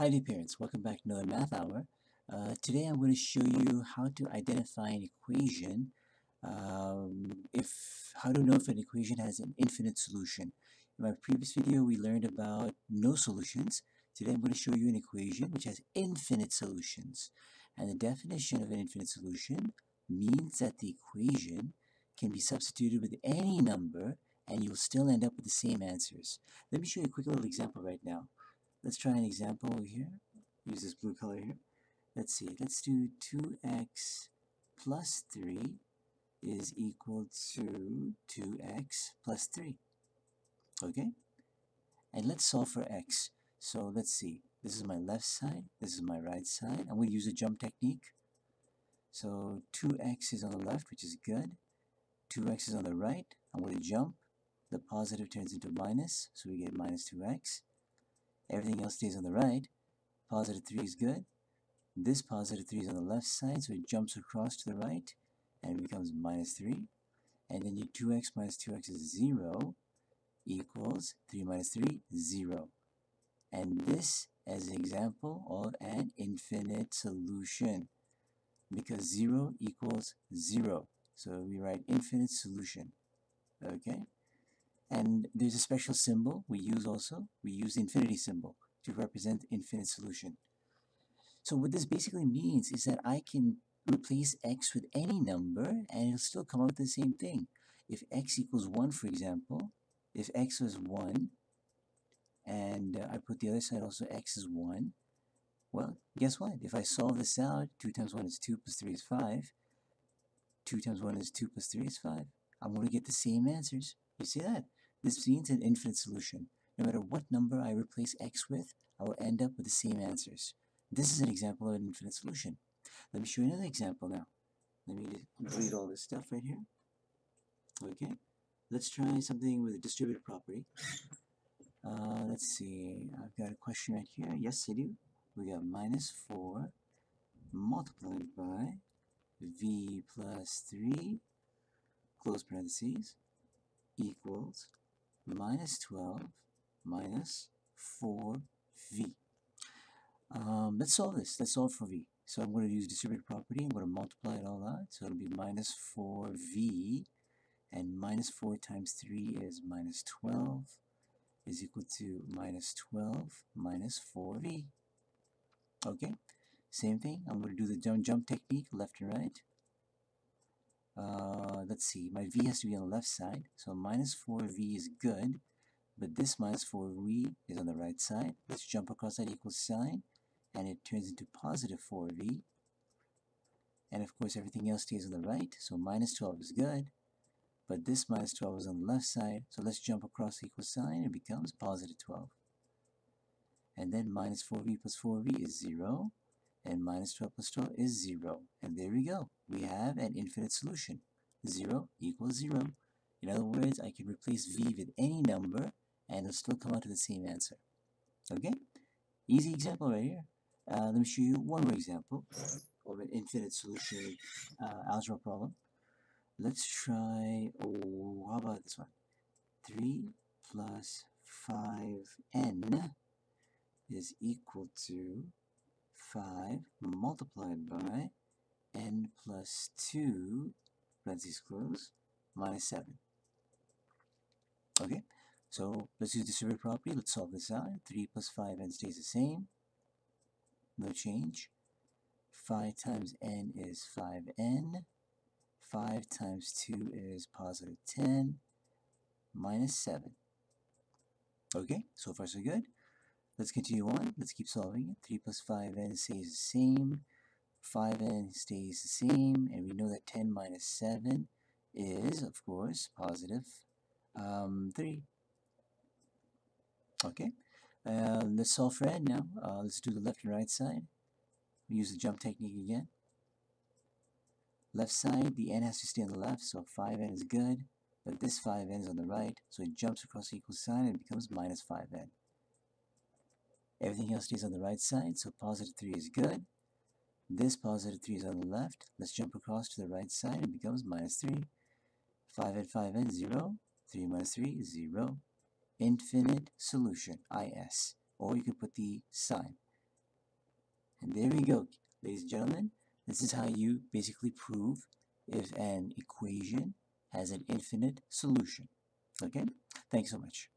Hi dear parents, welcome back to another math hour. Uh, today I'm going to show you how to identify an equation, um, if how to know if an equation has an infinite solution. In my previous video we learned about no solutions. Today I'm going to show you an equation which has infinite solutions. And the definition of an infinite solution means that the equation can be substituted with any number and you'll still end up with the same answers. Let me show you a quick little example right now. Let's try an example here. Use this blue color here. Let's see. Let's do 2x plus 3 is equal to 2x plus 3. Okay? And let's solve for x. So let's see. This is my left side. This is my right side. I'm going to use a jump technique. So 2x is on the left, which is good. 2x is on the right. I'm going to jump. The positive turns into minus, so we get minus 2x. Everything else stays on the right. Positive 3 is good. This positive 3 is on the left side, so it jumps across to the right and becomes minus 3. And then your 2x minus 2x is 0 equals 3 minus 3, 0. And this as an example of an infinite solution because 0 equals 0. So we write infinite solution. Okay? And there's a special symbol we use also. We use the infinity symbol to represent infinite solution. So what this basically means is that I can replace x with any number and it'll still come out with the same thing. If x equals 1, for example, if x was 1, and uh, I put the other side also x is 1, well, guess what? If I solve this out, 2 times 1 is 2 plus 3 is 5. 2 times 1 is 2 plus 3 is 5. I'm going to get the same answers. You see that? This means an infinite solution. No matter what number I replace x with, I will end up with the same answers. This is an example of an infinite solution. Let me show you another example now. Let me delete all this stuff right here. Okay, let's try something with a distributive property. Uh, let's see, I've got a question right here. Yes, I do. We got minus 4 multiplied by v plus 3, close parentheses, equals minus 12 minus 4v. Um, let's solve this. Let's solve for v. So I'm going to use distributive property. I'm going to multiply it all out. So it'll be minus 4v. And minus 4 times 3 is minus 12 is equal to minus 12 minus 4v. Okay. Same thing. I'm going to do the jump, jump technique, left and right. Uh, let's see, my v has to be on the left side, so minus 4v is good, but this minus 4v is on the right side. Let's jump across that equal sign, and it turns into positive 4v. And of course, everything else stays on the right, so minus 12 is good, but this minus 12 is on the left side, so let's jump across the equal sign, it becomes positive 12. And then minus 4v plus 4v is 0, and minus 12 plus 12 is 0. And there we go. We have an infinite solution. 0 equals 0. In other words, I can replace v with any number and it'll still come out to the same answer. Okay? Easy example right here. Uh, let me show you one more example of an infinite solution uh, algebra problem. Let's try, oh, how about this one? 3 plus 5n is equal to 5 multiplied by n plus 2, parentheses close, minus 7. Okay, so let's use the distributive property. Let's solve this out. 3 plus 5n stays the same. No change. 5 times n is 5n. 5 times 2 is positive 10 minus 7. Okay, so far so good. Let's continue on. Let's keep solving it. 3 plus 5n stays the same. 5n stays the same. And we know that 10 minus 7 is, of course, positive um, 3. Okay. Uh, let's solve for n now. Uh, let's do the left and right side. We use the jump technique again. Left side, the n has to stay on the left, so 5n is good. But this 5n is on the right, so it jumps across the equal sign and becomes minus 5n. Everything else stays on the right side, so positive 3 is good. This positive 3 is on the left. Let's jump across to the right side. It becomes minus 3. 5 and 5 and 0. 3 minus 3 is 0. Infinite solution, IS. Or you could put the sign. And there we go, ladies and gentlemen. This is how you basically prove if an equation has an infinite solution. Okay? Thanks so much.